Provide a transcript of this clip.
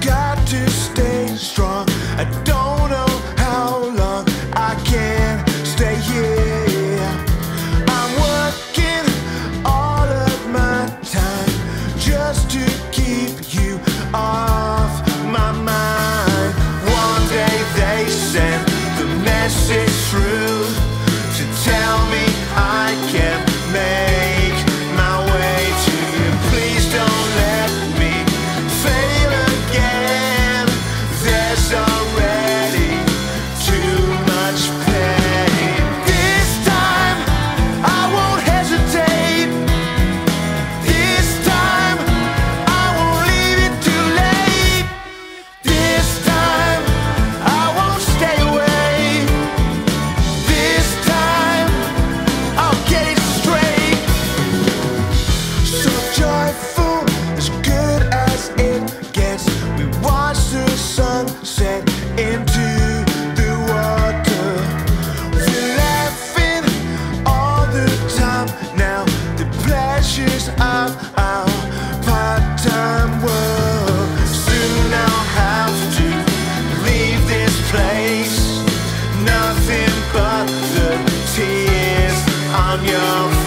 got to stay strong. I don't know how long I can stay here. I'm working all of my time just to keep you off my mind. One day they sent the message through to tell me I can't. nothing but the tears on your face.